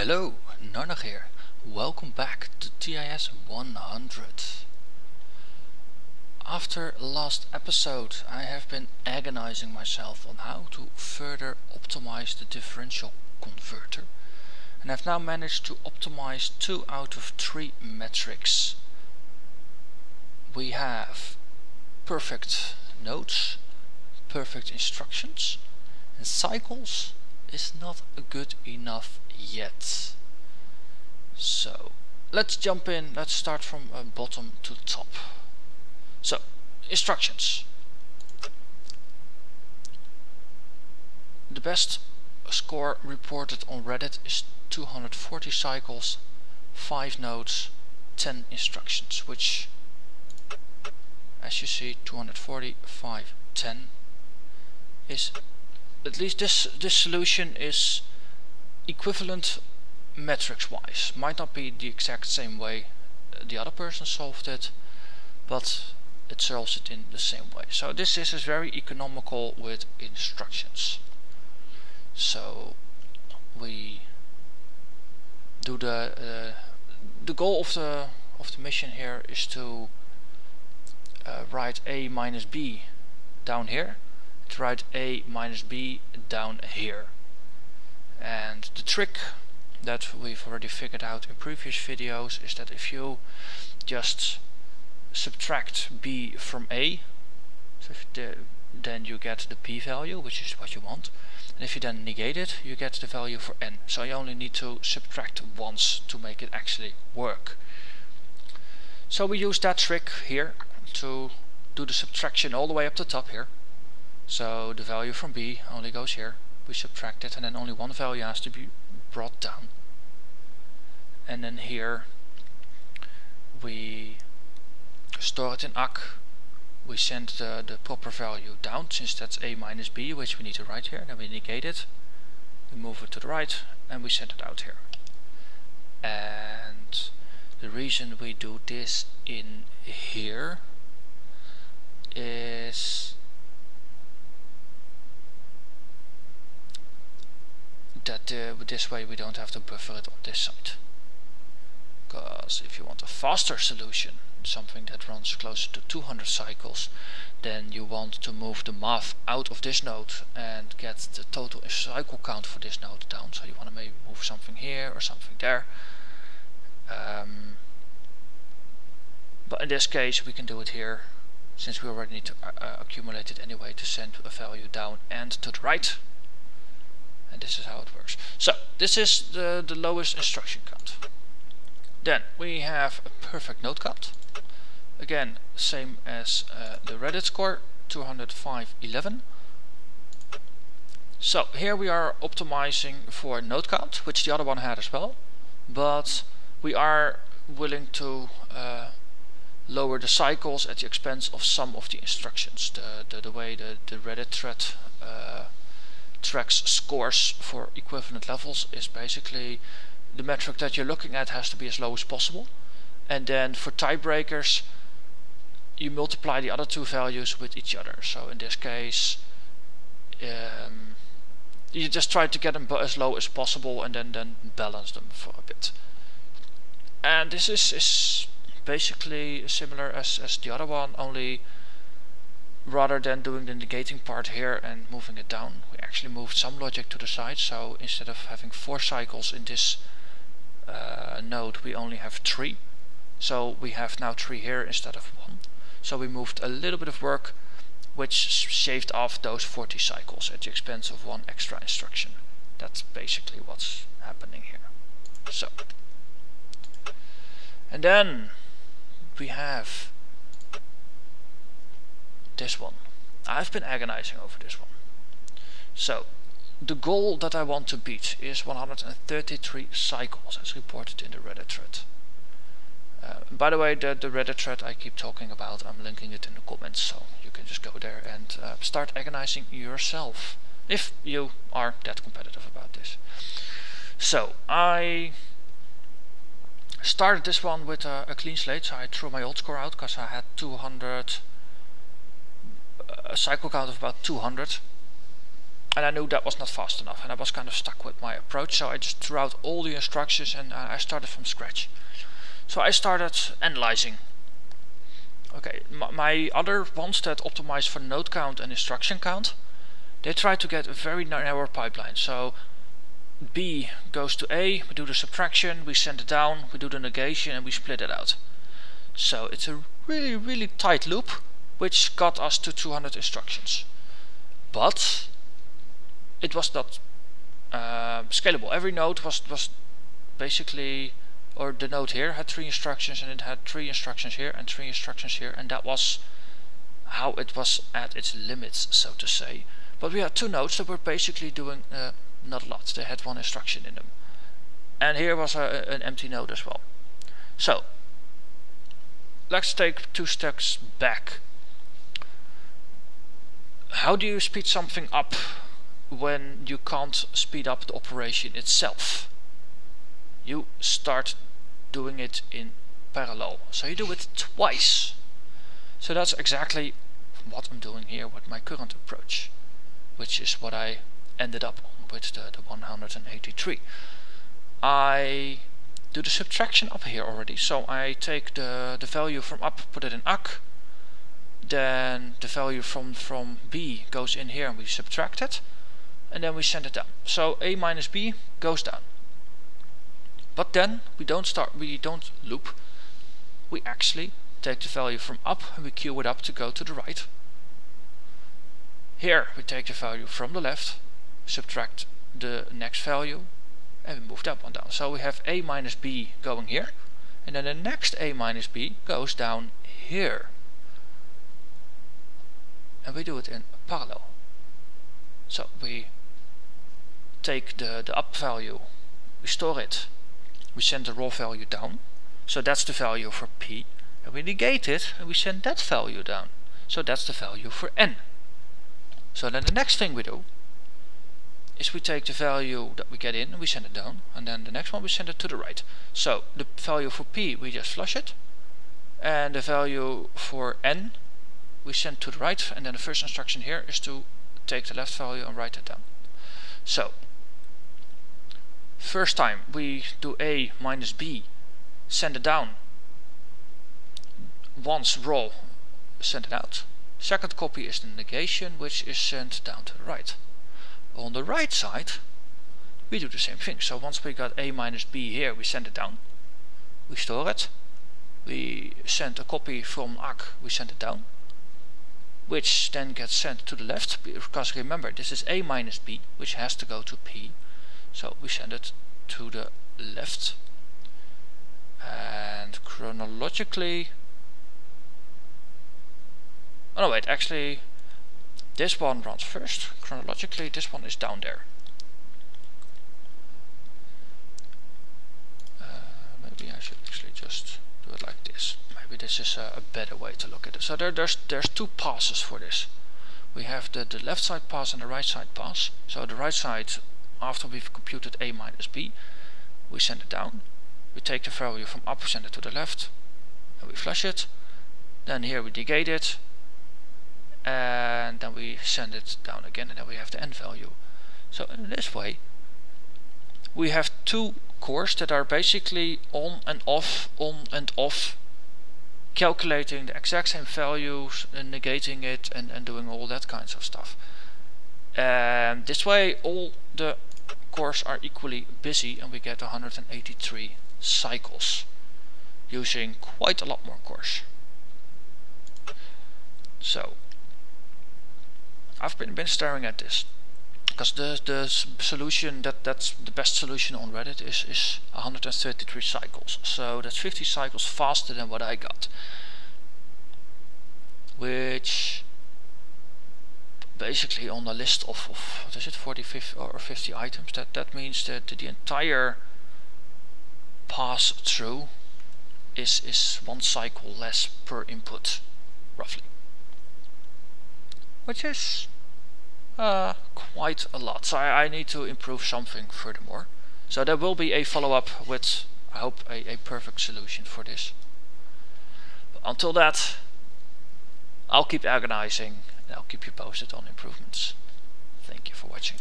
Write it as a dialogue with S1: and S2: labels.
S1: Hello, Narnach here. Welcome back to TIS 100. After last episode I have been agonizing myself on how to further optimize the differential converter and I've now managed to optimize two out of three metrics. We have perfect nodes, perfect instructions and cycles is not good enough yet. So let's jump in, let's start from uh, bottom to top. So instructions. The best score reported on Reddit is 240 cycles, 5 nodes, 10 instructions, which as you see 240, 5, 10 is at least this this solution is equivalent metrics wise might not be the exact same way the other person solved it but it solves it in the same way. So this is, is very economical with instructions. So we do the uh, the goal of the of the mission here is to uh, write a minus b down here to write a minus b down here. And the trick that we've already figured out in previous videos is that if you just subtract b from a so the, then you get the p-value which is what you want. And if you then negate it you get the value for n. So you only need to subtract once to make it actually work. So we use that trick here to do the subtraction all the way up the top here so the value from b only goes here. We subtract it and then only one value has to be brought down. And then here we store it in ACC we send the, the proper value down since that's a minus b which we need to write here. Then we negate it. We move it to the right and we send it out here. And the reason we do this in here is that uh, this way we don't have to buffer it on this side. Because if you want a faster solution something that runs closer to 200 cycles then you want to move the math out of this node and get the total cycle count for this node down. So you want to maybe move something here or something there. Um, but in this case we can do it here since we already need to uh, uh accumulate it anyway to send a value down and to the right and this is how it works. So this is the, the lowest instruction count then we have a perfect node count again same as uh, the Reddit score 205.11 so here we are optimizing for node count which the other one had as well. But we are willing to uh, lower the cycles at the expense of some of the instructions. The, the, the way the, the Reddit thread uh, tracks scores for equivalent levels is basically the metric that you're looking at has to be as low as possible and then for tiebreakers you multiply the other two values with each other. So in this case, um, you just try to get them as low as possible and then, then balance them for a bit. And this is, is basically similar as, as the other one, only rather than doing the negating part here and moving it down, we actually moved some logic to the side. So instead of having four cycles in this uh, node, we only have three. So we have now three here instead of one. So we moved a little bit of work which shaved off those 40 cycles at the expense of one extra instruction. That's basically what's happening here. So, and then we have this one. I've been agonizing over this one. So, the goal that I want to beat is 133 cycles as reported in the Reddit thread. Uh, by the way, the, the Reddit thread I keep talking about, I'm linking it in the comments, so you can just go there and uh, start agonizing yourself, if you are that competitive about this. So, I started this one with a, a clean slate, so I threw my old score out, because I had 200, a cycle count of about 200. and I knew that was not fast enough and I was kind of stuck with my approach so I just threw out all the instructions and uh, I started from scratch. So I started analyzing. Okay, my other ones that optimize for node count and instruction count, they try to get a very narrow pipeline. So B goes to A, we do the subtraction, we send it down, we do the negation and we split it out. So it's a really really tight loop which got us to 200 instructions. But it was not uh, scalable. Every node was was basically, or the node here had three instructions, and it had three instructions here and three instructions here, and that was how it was at its limits, so to say. But we had two nodes that were basically doing uh, not a lot. They had one instruction in them, and here was a, an empty node as well. So let's take two steps back. How do you speed something up when you can't speed up the operation itself. You start doing it in parallel. So you do it twice. So that's exactly what I'm doing here with my current approach, which is what I ended up with the, the 183. I do the subtraction up here already. So I take the, the value from up, put it in ACC, then the value from, from B goes in here and we subtract it and then we send it down. So a minus b goes down. But then we don't start, we don't loop. We actually take the value from up and we queue it up to go to the right. Here we take the value from the left, subtract the next value and we move that one down. So we have a minus b going here and then the next a minus b goes down here. And we do it in parallel. So we take the, the up value, we store it, we send the raw value down, so that's the value for p, and we negate it and we send that value down, so that's the value for n. So then the next thing we do is we take the value that we get in and we send it down, and then the next one we send it to the right. So the value for p we just flush it, and the value for n we send to the right, and then the first instruction here is to take the left value and write it down. So First time we do A minus B, send it down. Once raw, send it out. Second copy is the negation, which is sent down to the right. On the right side, we do the same thing. So once we got A minus B here, we send it down. We store it. We send a copy from ACC, we send it down. Which then gets sent to the left, because remember, this is A minus B, which has to go to P. So we send it to the left. And chronologically oh no wait actually this one runs first. Chronologically this one is down there. Uh, maybe I should actually just do it like this maybe this is a, a better way to look at it so there, there's there's two passes for this we have the, the left side pass and the right side pass so the right side after we've computed a minus b, we send it down. We take the value from up, send it to the left, and we flush it. Then here we negate it, and then we send it down again, and then we have the end value. So in this way, we have two cores that are basically on and off, on and off, calculating the exact same values and negating it and, and doing all that kinds of stuff. And this way all the cores are equally busy and we get 183 cycles using quite a lot more cores. So I've been, been staring at this because the the solution that that's the best solution on Reddit is is 133 cycles. So that's 50 cycles faster than what I got, which basically on a list of, of what is it 40 50 or 50 items that that means that the entire pass through is is one cycle less per input roughly which is uh, quite a lot so I, I, need to improve something furthermore so there will be a follow-up with I hope a, a perfect solution for this but until that I'll keep agonizing and I'll keep you posted on improvements. Thank you for watching.